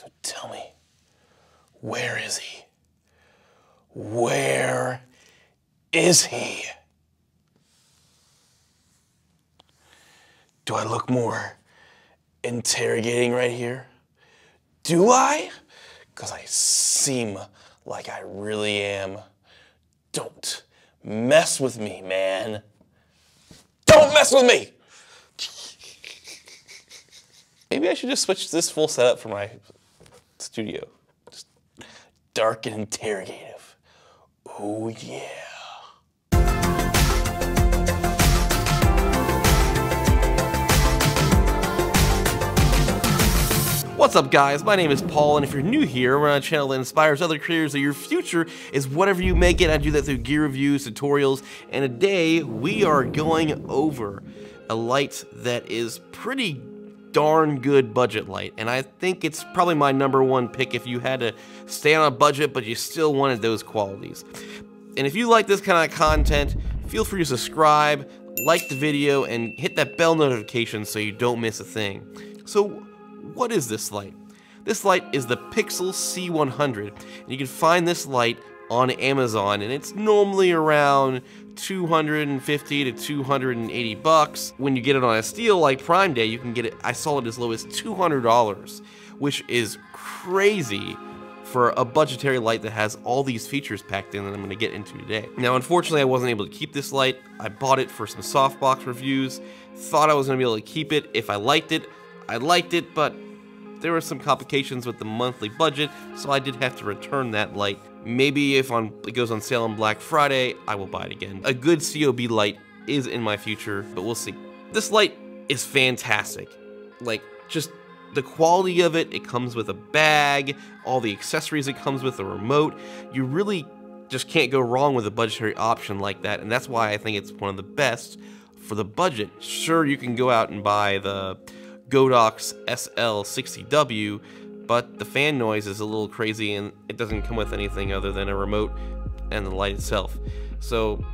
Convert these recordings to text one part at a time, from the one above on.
So tell me, where is he? Where is he? Do I look more interrogating right here? Do I? Because I seem like I really am. Don't mess with me, man. Don't mess with me! Maybe I should just switch this full setup for my studio. Just dark and interrogative. Oh, yeah. What's up guys, my name is Paul and if you're new here, we're on a channel that inspires other creators that your future is whatever you make it. I do that through gear reviews, tutorials, and today we are going over a light that is pretty darn good budget light and I think it's probably my number one pick if you had to stay on a budget but you still wanted those qualities. And if you like this kind of content, feel free to subscribe, like the video, and hit that bell notification so you don't miss a thing. So what is this light? This light is the Pixel C100, and you can find this light on Amazon, and it's normally around 250 to 280 bucks. When you get it on a steal like Prime Day, you can get it, I saw it as low as $200, which is crazy for a budgetary light that has all these features packed in that I'm going to get into today. Now, unfortunately, I wasn't able to keep this light. I bought it for some softbox reviews, thought I was going to be able to keep it if I liked it. I liked it, but there were some complications with the monthly budget, so I did have to return that light. Maybe if on it goes on sale on Black Friday, I will buy it again. A good COB light is in my future, but we'll see. This light is fantastic. Like, just the quality of it, it comes with a bag, all the accessories it comes with, the remote. You really just can't go wrong with a budgetary option like that, and that's why I think it's one of the best for the budget. Sure, you can go out and buy the Godox SL60W, but the fan noise is a little crazy and it doesn't come with anything other than a remote and the light itself. So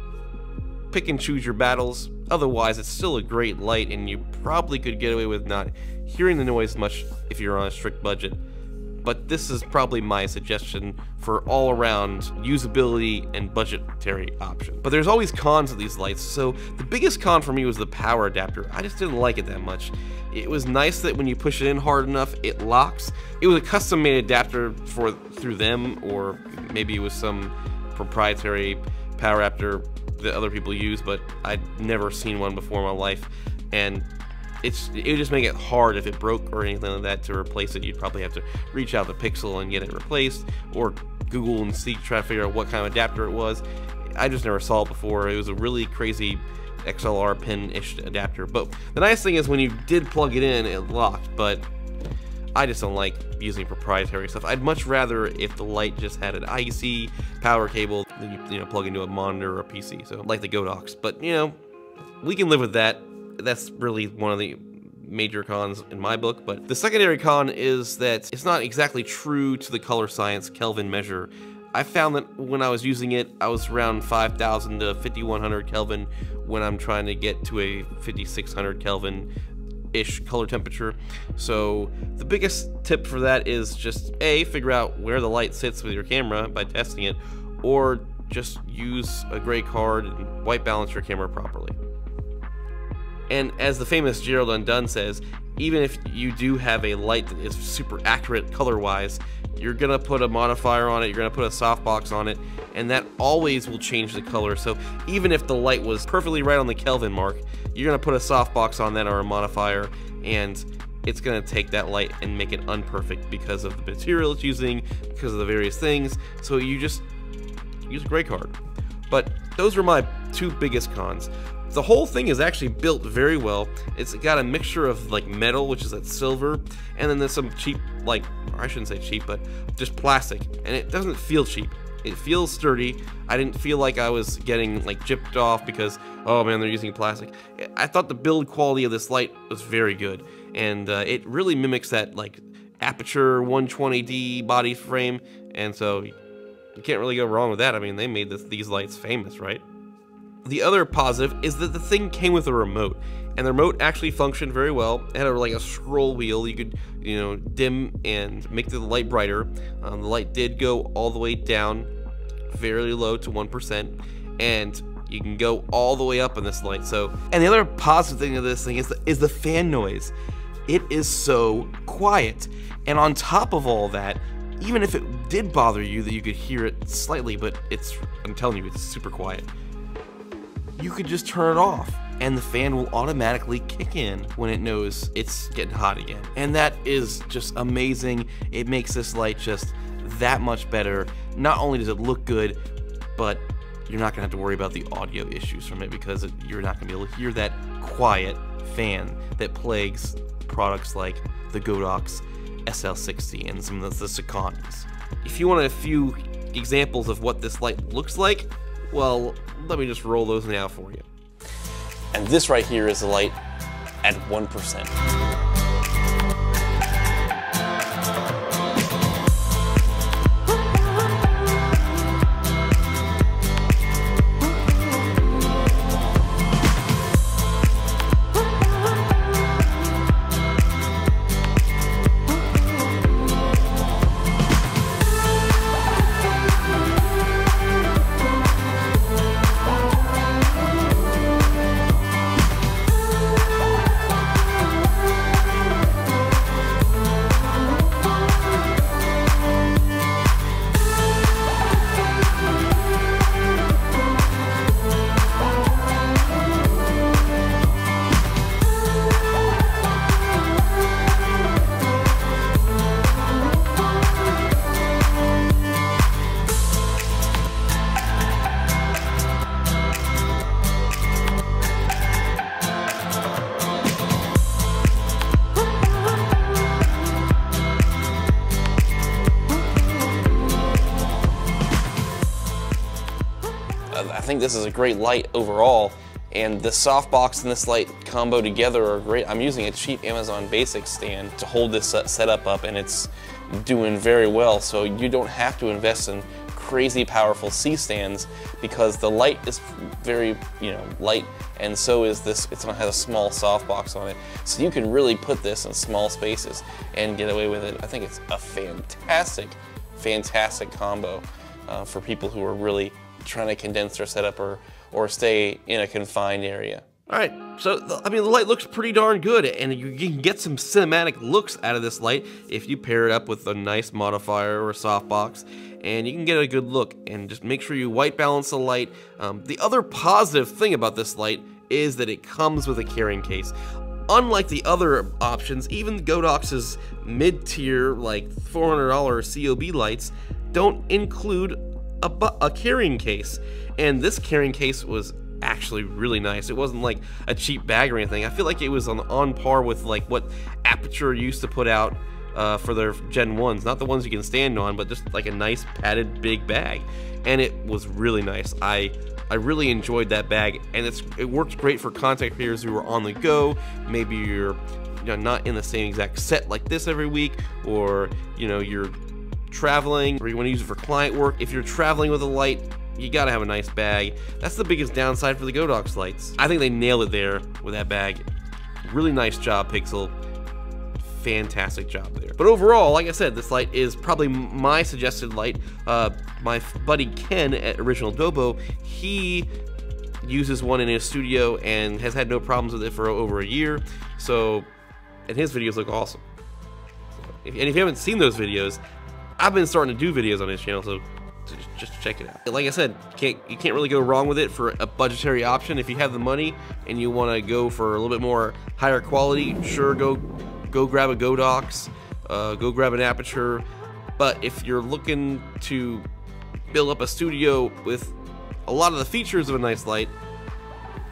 pick and choose your battles. Otherwise, it's still a great light and you probably could get away with not hearing the noise much if you're on a strict budget but this is probably my suggestion for all around usability and budgetary option. But there's always cons of these lights, so the biggest con for me was the power adapter. I just didn't like it that much. It was nice that when you push it in hard enough, it locks. It was a custom made adapter for through them, or maybe it was some proprietary power adapter that other people use, but I'd never seen one before in my life. And it's it would just make it hard if it broke or anything like that to replace it. You'd probably have to reach out the Pixel and get it replaced, or Google and see try to figure out what kind of adapter it was. I just never saw it before. It was a really crazy XLR pin-ish adapter. But the nice thing is when you did plug it in, it locked. But I just don't like using proprietary stuff. I'd much rather if the light just had an IEC power cable than you, you know plug into a monitor or a PC. So like the Godox. But you know, we can live with that that's really one of the major cons in my book, but the secondary con is that it's not exactly true to the color science Kelvin measure. I found that when I was using it, I was around 5,000 to 5,100 Kelvin when I'm trying to get to a 5,600 Kelvin ish color temperature. So the biggest tip for that is just A, figure out where the light sits with your camera by testing it, or just use a gray card and white balance your camera properly. And as the famous Gerald Undone says, even if you do have a light that is super accurate color-wise, you're gonna put a modifier on it, you're gonna put a softbox on it, and that always will change the color. So even if the light was perfectly right on the Kelvin mark, you're gonna put a softbox on that or a modifier, and it's gonna take that light and make it unperfect because of the material it's using, because of the various things. So you just use a gray card. But those were my two biggest cons. The whole thing is actually built very well. It's got a mixture of like metal, which is that silver, and then there's some cheap, like, I shouldn't say cheap, but just plastic. And it doesn't feel cheap. It feels sturdy. I didn't feel like I was getting like gypped off because, oh man, they're using plastic. I thought the build quality of this light was very good. And uh, it really mimics that like Aputure 120D body frame. And so you can't really go wrong with that. I mean, they made this, these lights famous, right? The other positive is that the thing came with a remote, and the remote actually functioned very well. It had a, like a scroll wheel. You could, you know, dim and make the light brighter. Um, the light did go all the way down, very low to 1%, and you can go all the way up in this light. So, and the other positive thing of this thing is the, is the fan noise. It is so quiet. And on top of all that, even if it did bother you that you could hear it slightly, but it's, I'm telling you, it's super quiet, you could just turn it off and the fan will automatically kick in when it knows it's getting hot again. And that is just amazing. It makes this light just that much better. Not only does it look good, but you're not gonna have to worry about the audio issues from it because it, you're not gonna be able to hear that quiet fan that plagues products like the Godox SL60 and some of the, the If you want a few examples of what this light looks like, well, let me just roll those now for you. And this right here is the light at 1%. Think this is a great light overall and the softbox and this light combo together are great. I'm using a cheap Amazon Basic stand to hold this setup up and it's doing very well so you don't have to invest in crazy powerful C stands because the light is very you know light and so is this it has a small softbox on it so you can really put this in small spaces and get away with it. I think it's a fantastic fantastic combo uh, for people who are really trying to condense their setup or, or stay in a confined area. All right, so I mean the light looks pretty darn good and you can get some cinematic looks out of this light if you pair it up with a nice modifier or softbox and you can get a good look and just make sure you white balance the light. Um, the other positive thing about this light is that it comes with a carrying case. Unlike the other options, even Godox's mid-tier like $400 COB lights don't include a, a carrying case. And this carrying case was actually really nice. It wasn't like a cheap bag or anything. I feel like it was on on par with like what Aputure used to put out uh, for their Gen 1s. Not the ones you can stand on, but just like a nice padded big bag. And it was really nice. I I really enjoyed that bag, and it's it works great for content creators who are on the go. Maybe you're you know, not in the same exact set like this every week, or you know you're traveling or you want to use it for client work. If you're traveling with a light, you gotta have a nice bag. That's the biggest downside for the Godox lights. I think they nailed it there with that bag. Really nice job, Pixel. Fantastic job there. But overall, like I said, this light is probably my suggested light. Uh, my buddy Ken at Original Dobo, he uses one in his studio and has had no problems with it for over a year. So, and his videos look awesome. and if you haven't seen those videos, I've been starting to do videos on this channel, so just check it out. Like I said, can't, you can't really go wrong with it for a budgetary option. If you have the money and you want to go for a little bit more higher quality, sure, go go grab a Godox, uh, go grab an Aputure. But if you're looking to build up a studio with a lot of the features of a nice light,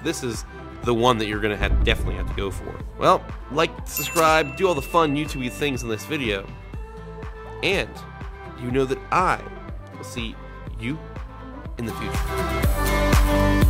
this is the one that you're gonna have definitely have to go for. Well, like, subscribe, do all the fun YouTube things in this video, and you know that I will see you in the future.